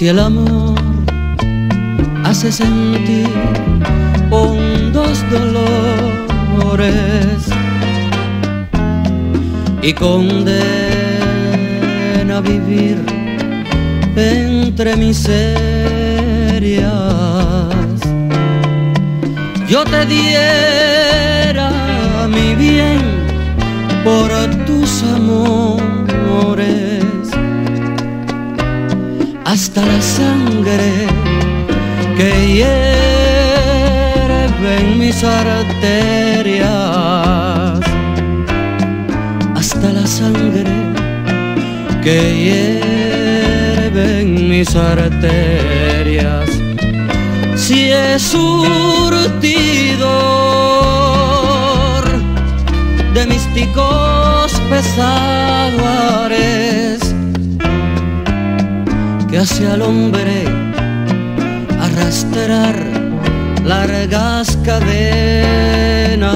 Si el amor hace sentir hondos dolores y condena vivir entre miserias, yo te diera hasta la sangre que hierve en mis arterias, hasta la sangre que hierve en mis arterias. Si es surtidor de místicos pesares que hace al hombre arrastrar largas cadenas.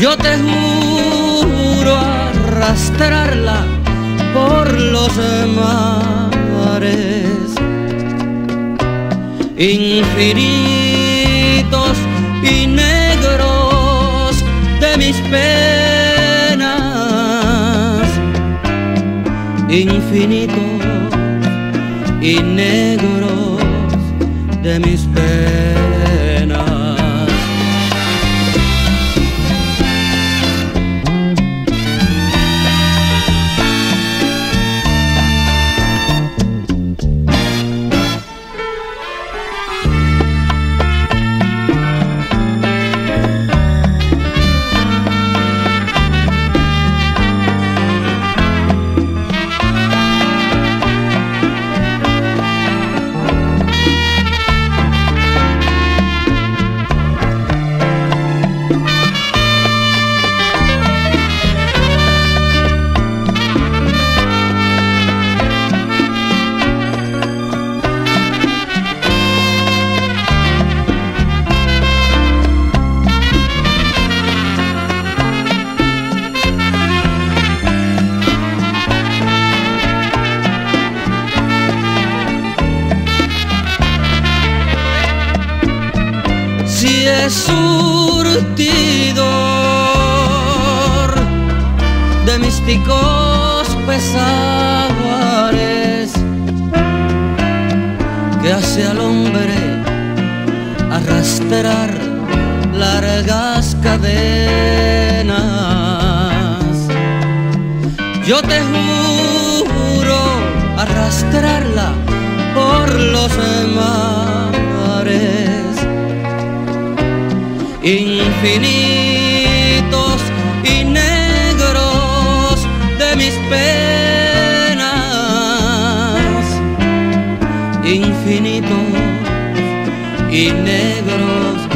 Yo te juro arrastrarla por los mares infinitos y negros de mis penas. Infinitos y negros de mis penas. Es surtidor de místicos pesares que hace al hombre arrastrar largas cadenas. Yo te juro infinitos y negros de mis penas, infinitos y negros